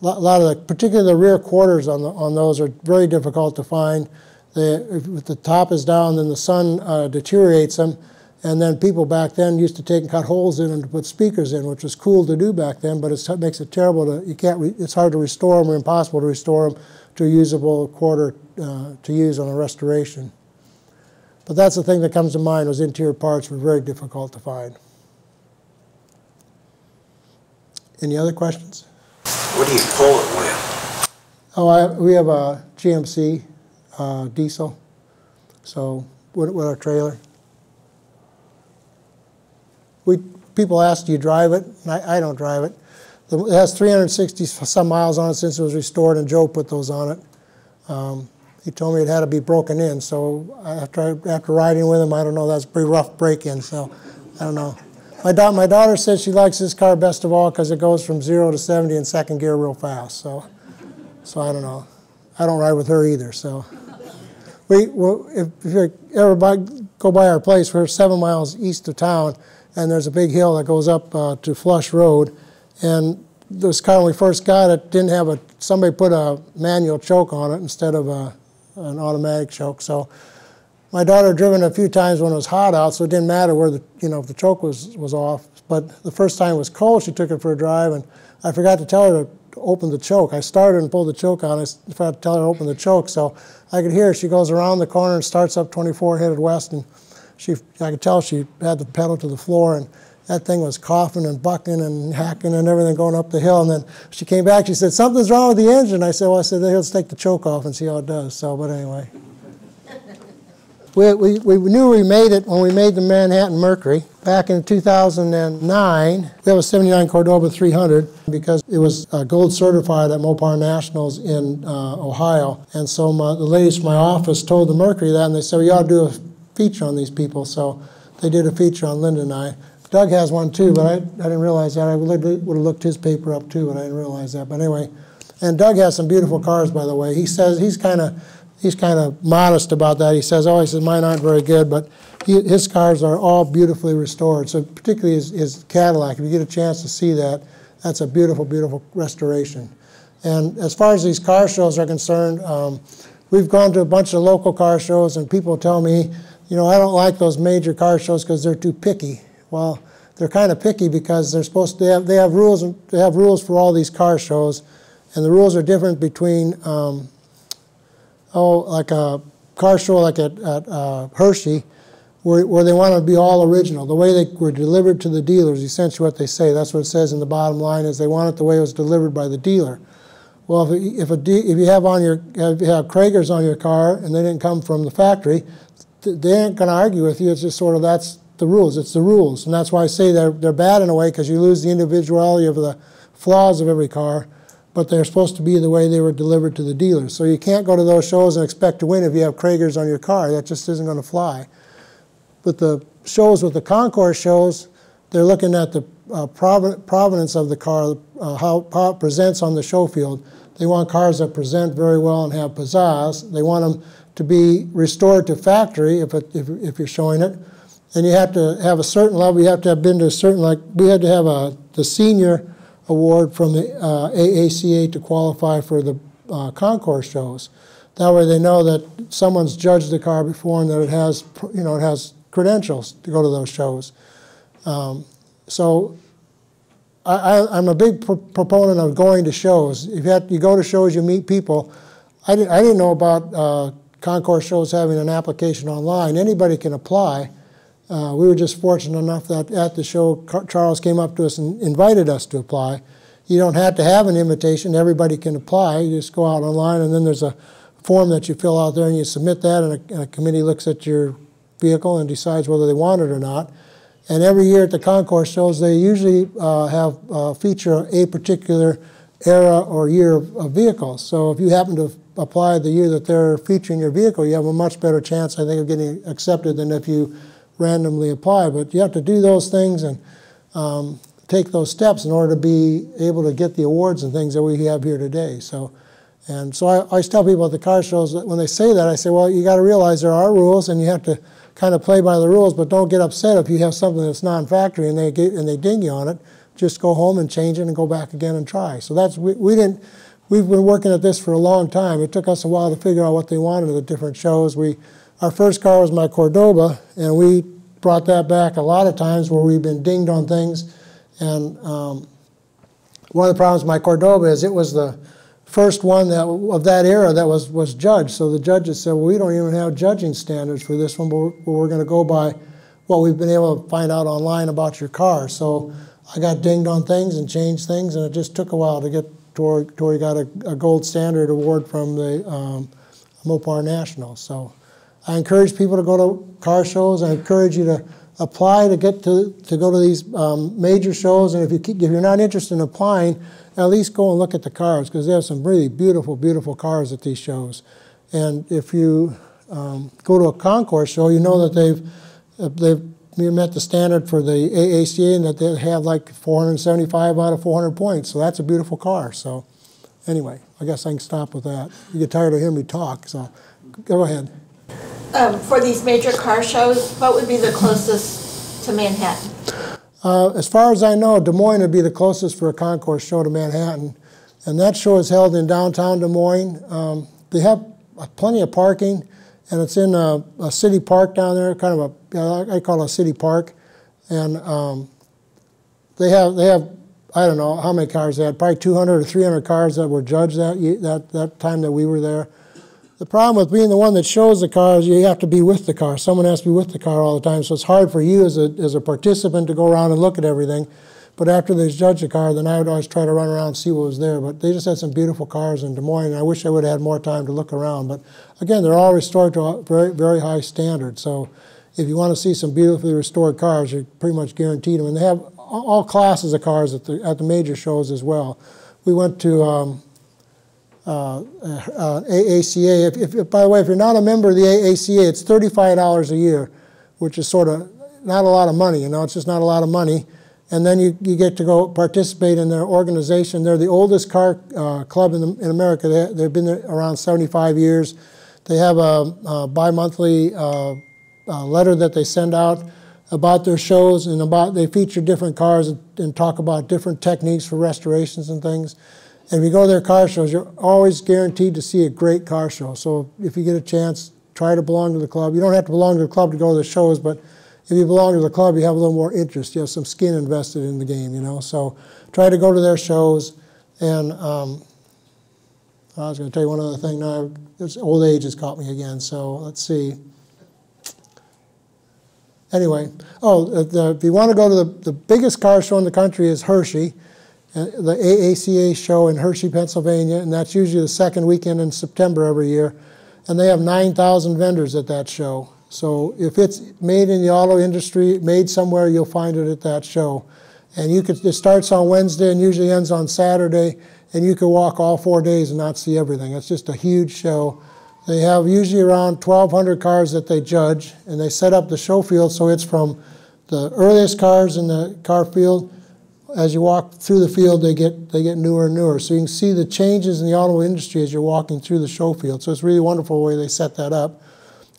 S2: a lot of the, particularly the rear quarters on the on those are very difficult to find. The, if the top is down, then the sun uh, deteriorates them, and then people back then used to take and cut holes in and to put speakers in, which was cool to do back then. But it makes it terrible to you can't. Re, it's hard to restore them or impossible to restore them to a usable quarter uh, to use on a restoration. But that's the thing that comes to mind was interior parts were very difficult to find. Any other questions?
S5: What do you pull it with?
S2: Oh, I, we have a GMC uh, diesel, so with, with our trailer. We people ask, do you drive it? I, I don't drive it. It has 360 some miles on it since it was restored, and Joe put those on it. Um, he told me it had to be broken in. So after after riding with him, I don't know. That's a pretty rough break-in. So I don't know. My da- my daughter says she likes this car best of all because it goes from zero to 70 in second gear real fast. So so I don't know. I don't ride with her either. So we well, if, you ever by, go by our place, we're seven miles east of town, and there's a big hill that goes up uh, to Flush Road, and this car when we first got it didn't have a somebody put a manual choke on it instead of a an automatic choke. So my daughter had driven a few times when it was hot out, so it didn't matter where the you know if the choke was was off. But the first time it was cold, she took it for a drive, and I forgot to tell her to open the choke. I started and pulled the choke on. I forgot to tell her to open the choke, so I could hear she goes around the corner and starts up 24 headed west, and she I could tell she had the pedal to the floor and. That thing was coughing and bucking and hacking and everything going up the hill. And then she came back. She said, "Something's wrong with the engine." I said, "Well, I said let's take the choke off and see how it does." So, but anyway, we, we, we knew we made it when we made the Manhattan Mercury back in 2009. We have a 79 Cordoba 300 because it was uh, gold certified at Mopar Nationals in uh, Ohio. And so my, the ladies from my office told the Mercury that, and they said, "We ought to do a feature on these people." So they did a feature on Linda and I. Doug has one too, but I, I didn't realize that. I would have looked his paper up too, but I didn't realize that. But anyway, and Doug has some beautiful cars, by the way. He says he's kind of he's kind of modest about that. He says, "Oh, he says mine aren't very good, but he, his cars are all beautifully restored. So particularly his, his Cadillac, if you get a chance to see that, that's a beautiful, beautiful restoration. And as far as these car shows are concerned, um, we've gone to a bunch of local car shows, and people tell me, you know, I don't like those major car shows because they're too picky. Well, they're kind of picky because they're supposed to they have, they have rules and they have rules for all these car shows, and the rules are different between um, oh like a car show like at, at uh, Hershey, where, where they want to be all original. The way they were delivered to the dealers, essentially what they say. That's what it says in the bottom line is they want it the way it was delivered by the dealer. Well, if, if, a, if you have on your if you have Cragars on your car and they didn't come from the factory, th- they ain't going to argue with you. It's just sort of that's the rules. It's the rules, and that's why I say they're they're bad in a way because you lose the individuality of the flaws of every car. But they're supposed to be the way they were delivered to the dealers. So you can't go to those shows and expect to win if you have Cragars on your car. That just isn't going to fly. But the shows, with the concourse shows, they're looking at the uh, provenance of the car, uh, how, how it presents on the show field. They want cars that present very well and have pizzazz. They want them to be restored to factory if, it, if, if you're showing it. And you have to have a certain level. You have to have been to a certain, like, we had to have a, the senior award from the uh, AACA to qualify for the uh, concourse shows. That way they know that someone's judged the car before and that it has, you know, it has credentials to go to those shows. Um, so I, I'm a big pro- proponent of going to shows. If you, have, you go to shows, you meet people. I, didn't I didn't know about uh, concourse shows having an application online. Anybody can apply. Uh, we were just fortunate enough that at the show, Charles came up to us and invited us to apply. You don't have to have an invitation. Everybody can apply. You just go out online, and then there's a form that you fill out there, and you submit that, and a, and a committee looks at your vehicle and decides whether they want it or not. And every year at the concourse shows, they usually uh, have uh, feature a particular era or year of, of vehicles. So if you happen to apply the year that they're featuring your vehicle, you have a much better chance, I think, of getting accepted than if you randomly apply. But you have to do those things and um, take those steps in order to be able to get the awards and things that we have here today. So, and so I, always tell people at the car shows that when they say that, I say, well, you got to realize there are rules and you have to kind of play by the rules, but don't get upset if you have something that's non-factory and they get, and they ding you on it. Just go home and change it and go back again and try. So that's we, we didn't. We've been working at this for a long time. It took us a while to figure out what they wanted at the different shows. We, our first car was my Cordoba, and we brought that back a lot of times where we've been dinged on things. And um, one of the problems with my Cordoba is it was the first one that of that era that was was judged. So the judges said, "Well, we don't even have judging standards for this one, but we're, we're going to go by what we've been able to find out online about your car." So I got dinged on things and changed things, and it just took a while to get to where, to where we got a, a gold standard award from the um, Mopar National. So I encourage people to go to car shows. I encourage you to apply to get to, to go to these um, major shows. And if, you keep, if you're not interested in applying, at least go and look at the cars because they have some really beautiful, beautiful cars at these shows. And if you um, go to a concourse show, you know that they've uh, they've met the standard for the AACA and that they have like 475 out of 400 points. So that's a beautiful car. So anyway, I guess I can stop with that. You get tired of hearing me talk, so go ahead.
S6: Um, for these major car shows, what would be the closest to Manhattan?
S2: Uh, as far as I know, Des Moines would be the closest for a concourse show to Manhattan. And that show is held in downtown Des Moines. Um, they have plenty of parking, and it's in a, a city park down there, kind of a, I call it a city park. And um, they have, they have, I don't know how many cars they had, probably 200 or 300 cars that were judged that, that, that time that we were there. The problem with being the one that shows the car is you have to be with the car. Someone has to be with the car all the time, so it's hard for you as a, as a participant to go around and look at everything. But after they judge the car, then I would always try to run around and see what was there. But they just had some beautiful cars in Des Moines, and I wish I would have had more time to look around. But again, they're all restored to a very, very high standard. So if you want to see some beautifully restored cars, you're pretty much guaranteed them. And they have all classes of cars at the, at the major shows as well. We went to um, uh, uh, AACA. If, if, if- by the way, if you're not a member of the AACA, it's $35 a year, which is sort of not a lot of money. You know, it's just not a lot of money. And then you, you get to go participate in their organization. They're the oldest car uh, club in, the, in America. They, they've been there around 75 years. They have a, a bi-monthly uh, uh, letter that they send out about their shows and about they feature different cars and, and talk about different techniques for restorations and things. And if you go to their car shows, you're always guaranteed to see a great car show. So if you get a chance, try to belong to the club. You don't have to belong to the club to go to the shows, but if you belong to the club, you have a little more interest. You have some skin invested in the game, you know. So try to go to their shows. And um, I was going to tell you one other thing. Now, this old age has caught me again. So let's see. Anyway, oh, the, if you want to go to the, the biggest car show in the country is Hershey, the AACA show in Hershey, Pennsylvania, and that's usually the second weekend in September every year. And they have 9,000 vendors at that show. So if it's made in the auto industry, made somewhere, you'll find it at that show. And you could, it starts on Wednesday and usually ends on Saturday, and you could walk all four days and not see everything. It's just a huge show. They have usually around 1,200 cars that they judge, and they set up the show field so it's from the earliest cars in the car field. As you walk through the field, they get they get newer and newer. So you can see the changes in the auto industry as you're walking through the show field. So it's really wonderful the way they set that up.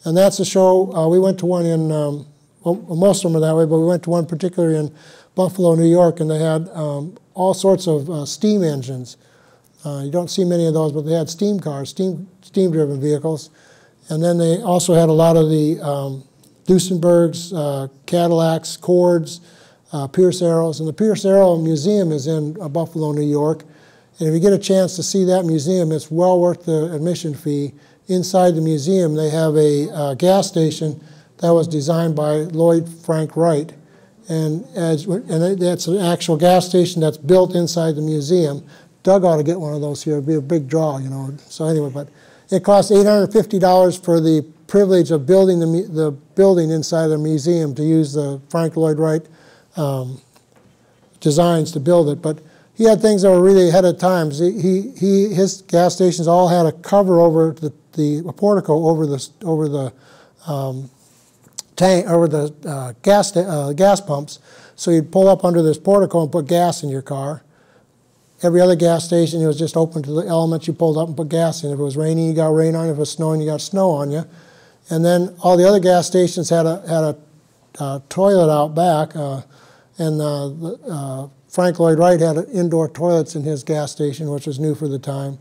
S2: And that's a show. Uh, we went to one in um, well, most of them are that way, but we went to one particularly in Buffalo, New York, and they had um, all sorts of uh, steam engines. Uh, you don't see many of those, but they had steam cars, steam steam-driven vehicles, and then they also had a lot of the um, Duesenbergs, uh, Cadillacs, Cords, uh, Pierce Arrows, and the Pierce Arrow Museum is in uh, Buffalo, New York. And if you get a chance to see that museum, it's well worth the admission fee. Inside the museum, they have a uh, gas station that was designed by Lloyd Frank Wright. And, as, and that's an actual gas station that's built inside the museum. Doug ought to get one of those here. It'd be a big draw, you know. So anyway, but it costs $850 for the privilege of building the, the building inside the museum to use the Frank Lloyd Wright um, designs to build it. But he had things that were really ahead of times. He, he, his gas stations all had a cover over the, the portico over the over the um, tank over the uh, gas uh, gas pumps. So you'd pull up under this portico and put gas in your car. Every other gas station, it was just open to the elements. You pulled up and put gas in. If it was raining, you got rain on you. If it was snowing, you got snow on you. And then all the other gas stations had a had a uh, toilet out back, uh, and uh, uh, Frank Lloyd Wright had indoor toilets in his gas station, which was new for the time.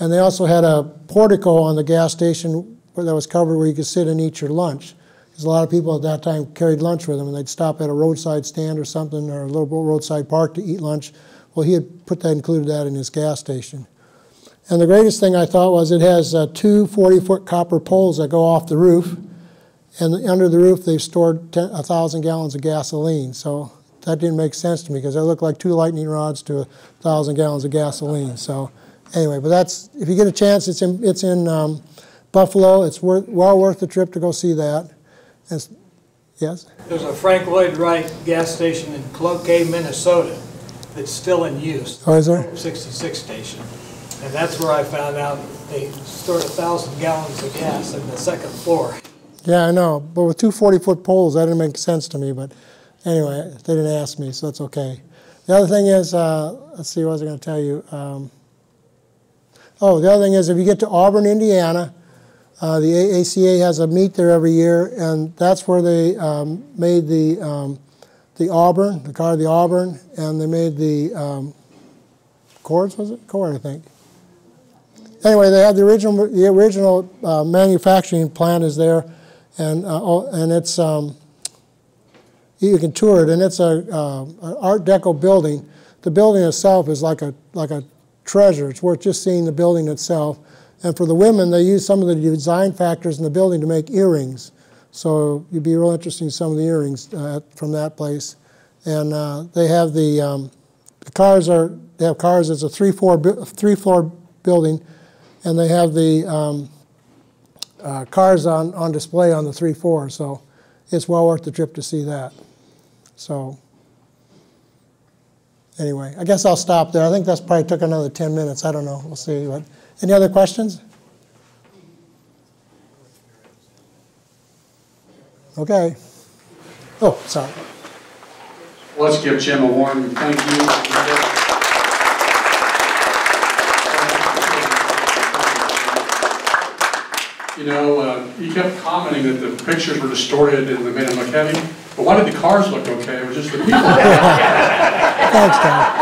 S2: And they also had a portico on the gas station that was covered where you could sit and eat your lunch. Because a lot of people at that time carried lunch with them, and they'd stop at a roadside stand or something, or a little roadside park to eat lunch. Well, he had put that included that in his gas station. And the greatest thing I thought was it has uh, two 40-foot copper poles that go off the roof, and under the roof they've stored 1,000 gallons of gasoline. So that didn't make sense to me because they look like two lightning rods to a 1,000 gallons of gasoline. So anyway, but that's, if you get a chance, it's in, it's in um, Buffalo. It's worth, well worth the trip to go see that. It's, yes?
S7: There's a Frank Lloyd Wright gas station in Cloquet, Minnesota that's still in use.
S2: Oh, is there?
S7: 66 station. And that's where I found out they stored a thousand gallons of gas in the second floor.
S2: Yeah, I know. But with two 40-foot poles, that didn't make sense to me. But anyway, they didn't ask me, so that's okay. The other thing is, uh, let's see, what was I going to tell you? Um, oh, the other thing is, if you get to Auburn, Indiana, uh, the ACA has a meet there every year, and that's where they um, made the um, the Auburn, the car, the Auburn, and they made the um, Cords, was it? Cord, I think. Anyway, they have the original, the original uh, manufacturing plant is there, and uh, oh, and it's um, you can tour it, and it's a uh, an Art Deco building. The building itself is like a like a treasure. It's worth just seeing the building itself. And for the women, they use some of the design factors in the building to make earrings. So you'd be real interested in some of the earrings uh, from that place. And uh, they have the, um, the cars are, they have cars, it's a three floor, three floor building, and they have the um, uh, cars on, on display on the three floors. So it's well worth the trip to see that. So anyway, I guess I'll stop there. I think that's probably took another 10 minutes. I don't know. We'll see. But any other questions? Okay. Oh, sorry.
S1: Let's give Jim a warm thank you. You know, uh, he kept commenting that the pictures were distorted and they made him look heavy. But why did the cars look okay? It was just the people.
S2: Thanks, Tom.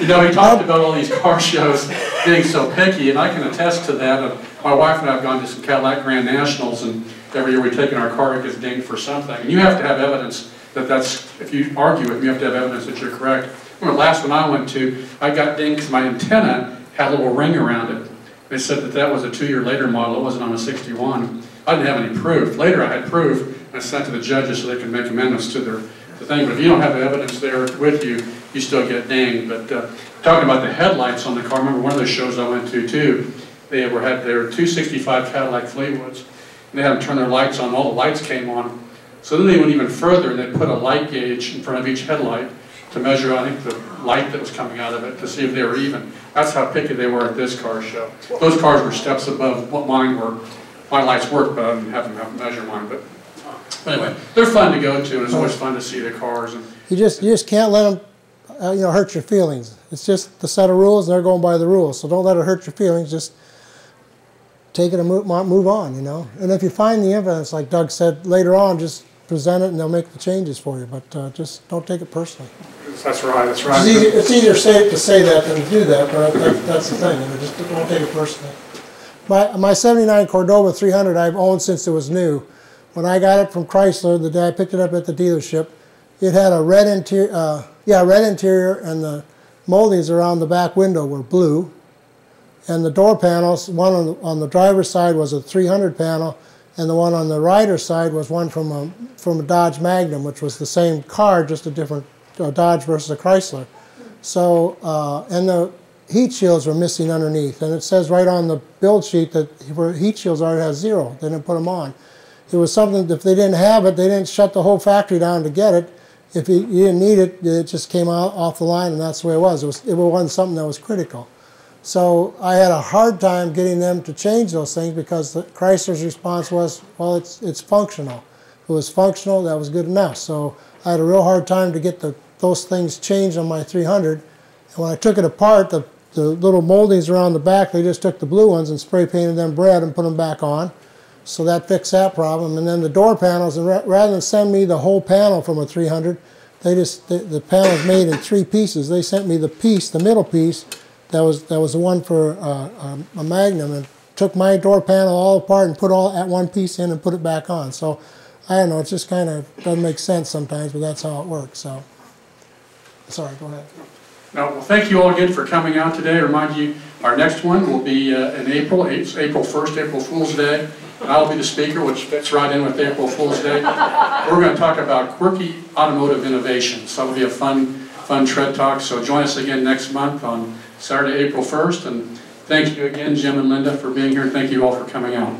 S1: You know, he talked about all these car shows being so picky, and I can attest to that. Uh, My wife and I have gone to some Cadillac Grand Nationals, and every year we take in our car, it gets dinged for something. And you have to have evidence that that's, if you argue with me, you have to have evidence that you're correct. Remember, last one I went to, I got dinged because my antenna had a little ring around it. They said that that was a two-year later model, it wasn't on a 61. I didn't have any proof. Later I had proof, I sent to the judges so they could make amendments to their the thing. But if you don't have the evidence there with you, you still get dinged. But uh, talking about the headlights on the car, remember one of the shows I went to too, They were, had, two sixty-five Cadillac Fleetwoods, and they had them turn their lights on, all the lights came on. So then they went even further, and they put a light gauge in front of each headlight to measure, I think, the light that was coming out of it, to see if they were even. That's how picky they were at this car show. Those cars were steps above what mine were. My lights worked, but I didn't have them have measure mine, but but anyway, they're fun to go to, and it's always fun to see the cars, and
S2: You just, you just can't let them, uh, you know, hurt your feelings. It's just the set of rules, and they're going by the rules. So don't let it hurt your feelings. Just take it and move, move on, you know. And if you find the evidence, like Doug said, later on, just present it, and they'll make the changes for you. But uh, just don't take it personally.
S1: That's right, that's
S2: It's,
S1: right.
S2: easy, it's easier say, to say that than to do that, but that, that's the thing. Just don't take it personally. My my '79 Cordoba 300 I've owned since it was new. When I got it from Chrysler, the day I picked it up at the dealership, it had a red interior, uh, yeah, red interior, and the moldings around the back window were blue. And the door panels, one on the, on the driver's side was a 300 panel, and the one on the rider's side was one from a, from a Dodge Magnum, which was the same car, just a different uh, Dodge versus a Chrysler. So, uh, and the heat shields were missing underneath, and it says right on the build sheet that where heat shields it has zero. They didn't put them on. It was something, if they didn't have it, they didn't shut the whole factory down to get it. If you, you didn't need it, it just came out off the line, and that's the way it was. It, was, it wasn't something that was critical. So I had a hard time getting them to change those things because the Chrysler's response was, well, it's, it's functional. If it was functional, that was good enough. So I had a real hard time to get the, those things changed on my 300. And when I took it apart, the, the little moldings around the back, they just took the blue ones and spray painted them red and put them back on. So that fixed that problem. And then the door panels, rather than send me the whole panel from a 300, they just, the, the panel's made in three pieces. They sent me the piece, the middle piece, that was, that was the one for uh, um, a Magnum, and took my door panel all apart and put all at one piece in and put it back on. So I don't know, it just kind of doesn't make sense sometimes, but that's how it works. So, sorry, go ahead.
S1: Now, well, thank you all again for coming out today. I Remind you, our next one will be uh, in April, it's April 1st, April Fool's Day. I'll be the speaker, which fits right in with April Fool's Day. We're going to talk about quirky automotive innovation. So it'll be a fun, fun tread talk. So join us again next month on Saturday, April 1st. And thank you again, Jim and Linda, for being here, thank you all for coming out.